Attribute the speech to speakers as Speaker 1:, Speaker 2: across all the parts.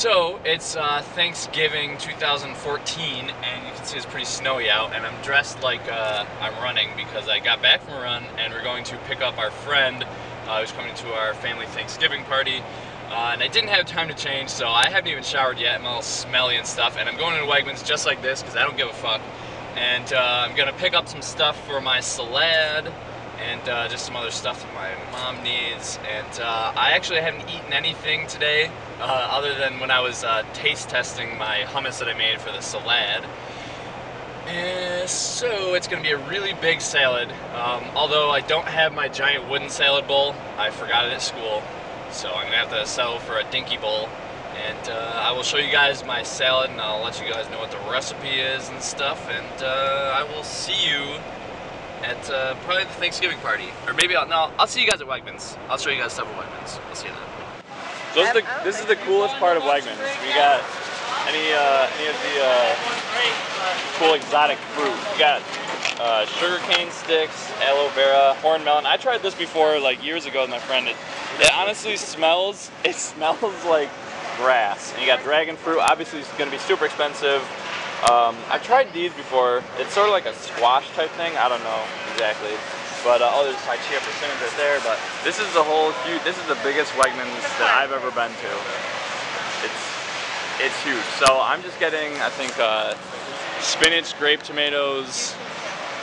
Speaker 1: So it's uh, Thanksgiving 2014, and you can see it's pretty snowy out. And I'm dressed like uh, I'm running because I got back from a run, and we're going to pick up our friend uh, who's coming to our family Thanksgiving party. Uh, and I didn't have time to change, so I haven't even showered yet. I'm all smelly and stuff, and I'm going to Wegmans just like this because I don't give a fuck. And uh, I'm gonna pick up some stuff for my salad and uh, just some other stuff that my mom needs. And uh, I actually haven't eaten anything today uh, other than when I was uh, taste testing my hummus that I made for the salad. And so it's gonna be a really big salad. Um, although I don't have my giant wooden salad bowl, I forgot it at school. So I'm gonna have to settle for a dinky bowl. And uh, I will show you guys my salad and I'll let you guys know what the recipe is and stuff. And uh, I will see you at uh, probably the Thanksgiving party. Or maybe I'll, no, I'll see you guys at Wegmans. I'll show you guys stuff at Wegmans. I'll see you then.
Speaker 2: So this is the, this is the coolest part of Wegmans. We got any uh, any of the uh, cool exotic fruit. We got uh, sugar cane sticks, aloe vera, horn melon. I tried this before like years ago with my friend. It, it honestly smells. It smells like grass. And you got dragon fruit. Obviously, it's going to be super expensive. Um, I've tried these before. It's sort of like a squash type thing. I don't know exactly. But uh, oh, there's my Hachiya persimmons right there. But this is the whole huge. This is the biggest Wegmans that I've ever been to. It's it's huge. So I'm just getting, I think, uh, spinach, grape tomatoes,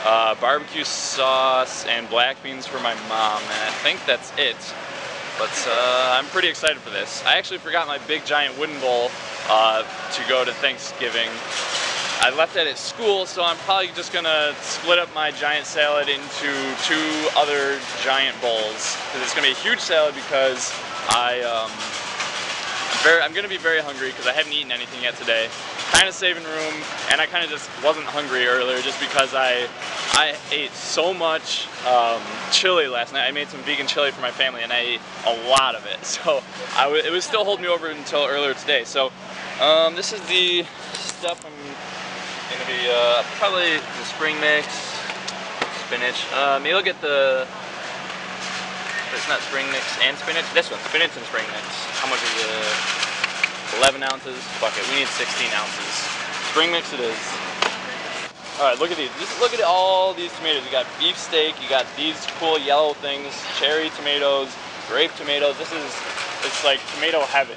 Speaker 2: uh, barbecue sauce, and black beans for my mom. And I think that's it. But uh, I'm pretty excited for this. I actually forgot my big giant wooden bowl uh, to go to Thanksgiving. I left that at school, so I'm probably just gonna split up my giant salad into two other giant bowls. Because it's gonna be a huge salad because I, um, I'm, very, I'm gonna be very hungry because I haven't eaten anything yet today. Kind of saving room, and I kind of just wasn't hungry earlier just because I I ate so much um, chili last night. I made some vegan chili for my family, and I ate a lot of it. So it was still holding me over until earlier today. So um, this is the stuff I'm be uh, probably the spring mix, spinach. Uh, maybe I'll get the. It's not spring mix and spinach. This one, spinach and spring mix. How much is it? 11 ounces. Fuck it, we need 16 ounces. Spring mix it is. All right, look at these. Just look at all these tomatoes. You got beef steak. You got these cool yellow things. Cherry tomatoes, grape tomatoes. This is, it's like tomato heaven.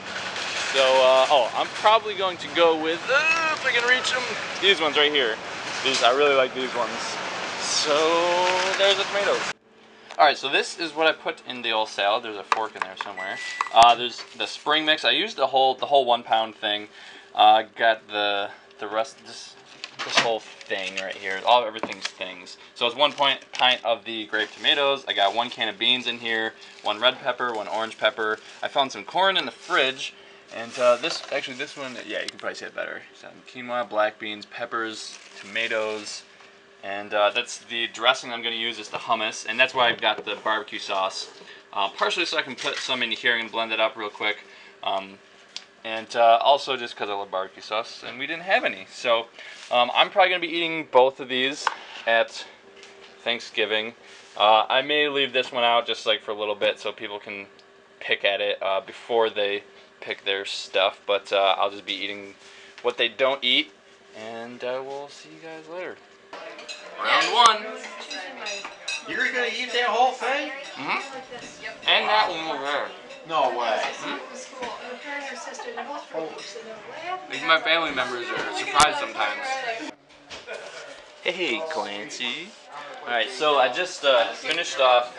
Speaker 2: So, uh, oh, I'm probably going to go with, uh, if I can reach them, these ones right here. These, I really like these ones. So, there's the tomatoes. Alright, so this is what I put in the old salad. There's a fork in there somewhere. Uh, there's the spring mix. I used the whole the whole one pound thing. Uh, got the the rest this this whole thing right here. All everything's things. So it's one point pint of the grape tomatoes. I got one can of beans in here, one red pepper, one orange pepper. I found some corn in the fridge. And uh, this, actually this one, yeah, you can probably see it better. Some quinoa, black beans, peppers, tomatoes, and uh, that's the dressing I'm going to use is the hummus, and that's why I've got the barbecue sauce. Uh, partially so I can put some in here and blend it up real quick. Um, and uh, also just because I love barbecue sauce, and we didn't have any. So um, I'm probably going to be eating both of these at Thanksgiving. Uh, I may leave this one out just like for a little bit so people can pick at it uh, before they pick their stuff, but uh, I'll just be eating what they don't eat, and we'll see you guys later. Round one.
Speaker 3: You're gonna eat that whole thing?
Speaker 1: Mm-hmm. And that one over there.
Speaker 3: No way.
Speaker 1: Even my family members are surprised sometimes. Hey, Clancy. Alright, so I just uh, finished off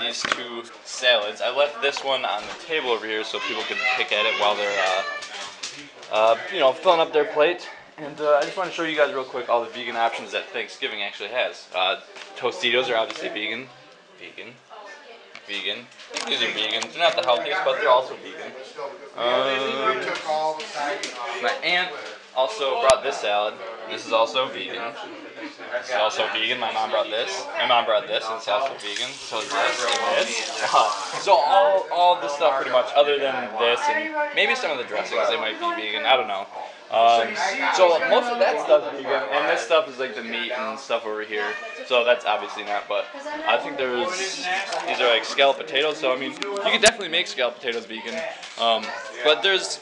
Speaker 1: these two salads. I left this one on the table over here so people could pick at it while they're, uh, uh, you know, filling up their plate. And uh, I just want to show you guys real quick all the vegan options that Thanksgiving actually has. Uh, Tostitos are obviously vegan. Vegan. Vegan. These are vegan. They're not the healthiest, but they're also vegan. Um, my aunt also brought this salad. This is also vegan. This is also vegan. My mom brought this. My mom brought this, and it's also vegan. So this and this. So all all the stuff pretty much, other than this and maybe some of the dressings, they might be vegan. I don't know. Um, so most of that stuff is vegan, and this stuff is like the meat and stuff over here. So that's obviously not, but I think there's, these are like scalloped potatoes, so I mean, you can definitely make scalloped potatoes vegan. Um, but there's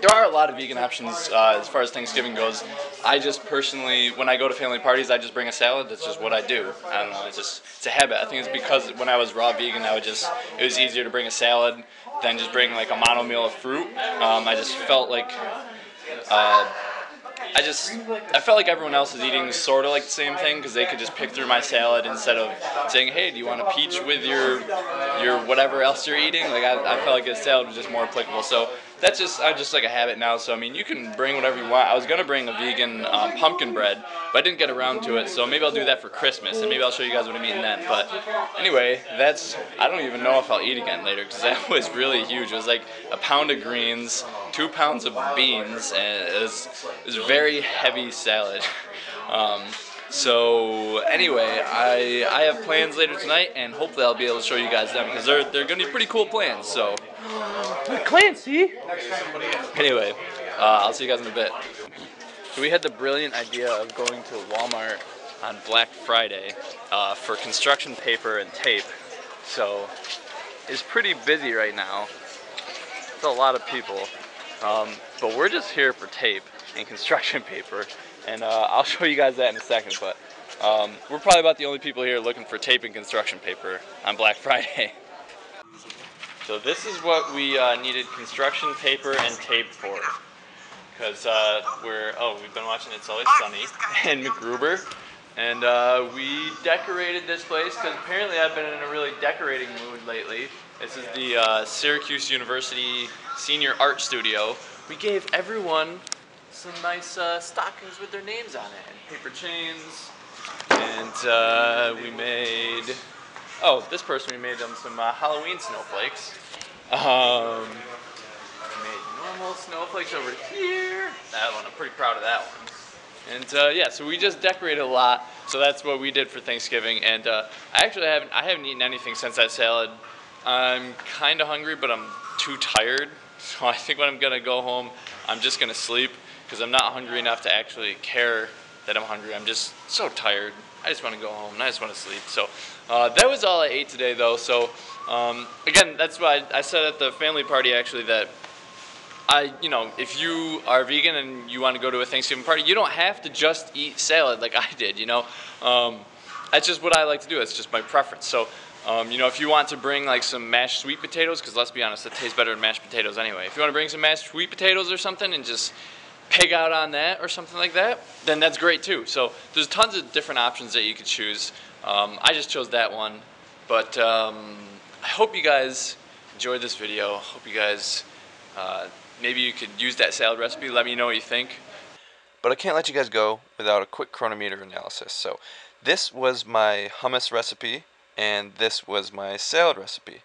Speaker 2: there are a lot of vegan options uh, as far as Thanksgiving goes. I just personally, when I go to family parties, I just bring a salad. That's just what I do. I don't know. It's just it's a habit. I think it's because when I was raw vegan, I would just it was easier to bring a salad than just bring like a mono meal of fruit. Um, I just felt like. Uh, I just I felt like everyone else is eating sort of like the same thing because they could just pick through my salad instead of saying, "Hey, do you want a peach with your your whatever else you're eating?" Like I, I felt like a salad was just more applicable. So that's just I just like a habit now. So I mean, you can bring whatever you want. I was gonna bring a vegan um, pumpkin bread, but I didn't get around to it. So maybe I'll do that for Christmas, and maybe I'll show you guys what I'm eating then. But anyway, that's I don't even know if I'll eat again later because that was really huge. It was like a pound of greens, two pounds of beans, and it was, it was very heavy salad. Um, so anyway, I I have plans later tonight, and hopefully I'll be able to show you guys them because they're they're gonna be pretty cool plans. So
Speaker 4: Clancy.
Speaker 2: anyway, uh, I'll see you guys in a bit. So we had the brilliant idea of going to Walmart on Black Friday uh, for construction paper and tape. So it's pretty busy right now. It's a lot of people, um, but we're just here for tape and construction paper, and uh, I'll show you guys that in a second. But um, we're probably about the only people here looking for tape and construction paper on Black Friday. So this is what we uh, needed construction paper and tape for. Because uh, we're, oh, we've been watching It's Always Sunny and MacGruber. And uh, we decorated this place because apparently I've been in a really decorating mood lately. This is the uh, Syracuse University Senior Art Studio. We gave everyone some nice uh, stockings with their names on it and paper chains. And uh, we made Oh, this person, we made them some uh, Halloween snowflakes. Um, made normal snowflakes over here. That one, I'm pretty proud of that one. And uh, yeah, so we just decorated a lot. So that's what we did for Thanksgiving. And uh, I actually haven't, I haven't eaten anything since that salad. I'm kind of hungry, but I'm too tired. So I think when I'm gonna go home, I'm just gonna sleep because I'm not hungry enough to actually care that I'm hungry. I'm just so tired. I just want to go home and I just want to sleep. So uh, that was all I ate today, though. So um, again, that's why I, said at the family party actually that I, you know, if you are vegan and you want to go to a Thanksgiving party, you don't have to just eat salad like I did. You know, um, that's just what I like to do. It's just my preference. So. Um, you know, if you want to bring like some mashed sweet potatoes, because let's be honest, it tastes better than mashed potatoes anyway. If you want to bring some mashed sweet potatoes or something and just pig out on that or something like that, then that's great too. So there's tons of different options that you could choose. Um, I just chose that one, but um, I hope you guys enjoyed this video. Hope you guys, uh, maybe you could use that salad recipe. Let me know what you think. But I can't let you guys go without a quick Cronometer analysis. So this was my hummus recipe, and this was my salad recipe.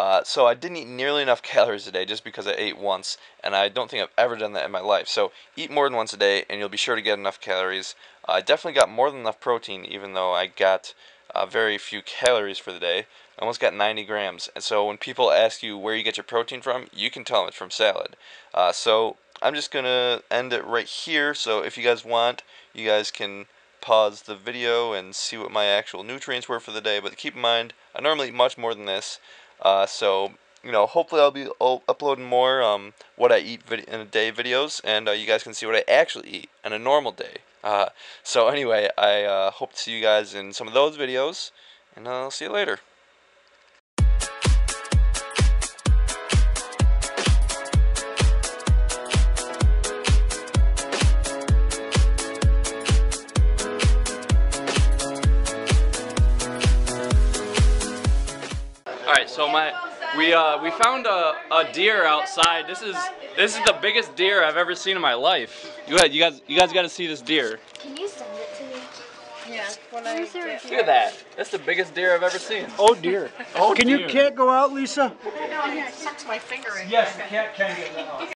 Speaker 2: Uh, so I didn't eat nearly enough calories a day just because I ate once, and I don't think I've ever done that in my life. So eat more than once a day, and you'll be sure to get enough calories. Uh, I definitely got more than enough protein, even though I got uh, very few calories for the day. I almost got 90 grams. And so when people ask you where you get your protein from, you can tell them it's from salad. Uh, so I'm just going to end it right here. So if you guys want, you guys can pause the video and see what my actual nutrients were for the day. But keep in mind, I normally eat much more than this. Uh, so you know, hopefully I'll be uploading more um, what I eat in a day videos, and uh, you guys can see what I actually eat in a normal day. Uh, so anyway, I uh, hope to see you guys in some of those videos, and I'll see you later. My we uh we found a, a deer outside. This is this is the biggest deer I've ever seen in my life. You guys you guys you guys got to see this deer.
Speaker 5: Can you send it to me?
Speaker 6: Yeah. When I
Speaker 5: Is there a
Speaker 2: Look at that. That's the biggest deer I've ever seen.
Speaker 4: Oh dear.
Speaker 2: Oh,
Speaker 4: Can you
Speaker 2: dear.
Speaker 4: cat go out, Lisa?
Speaker 6: no, it sucks my finger in.
Speaker 4: Yes, the cat can get out.